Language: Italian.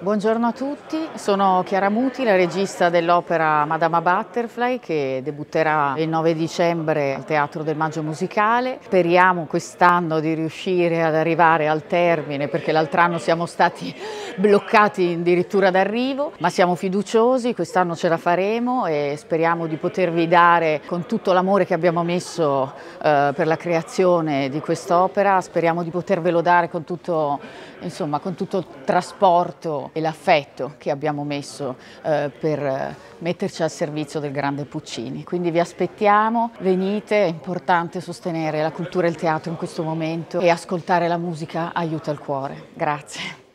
Buongiorno a tutti, sono Chiara Muti, la regista dell'opera Madama Butterfly che debutterà il 9 dicembre al Teatro del Maggio Musicale. Speriamo quest'anno di riuscire ad arrivare al termine perché l'altro anno siamo stati bloccati addirittura d'arrivo, ma siamo fiduciosi, quest'anno ce la faremo e speriamo di potervi dare con tutto l'amore che abbiamo messo eh, per la creazione di quest'opera, speriamo di potervelo dare con tutto, insomma, con tutto il trasporto e l'affetto che abbiamo messo eh, per metterci al servizio del grande Puccini. Quindi vi aspettiamo, venite, è importante sostenere la cultura e il teatro in questo momento e ascoltare la musica aiuta il cuore. Grazie.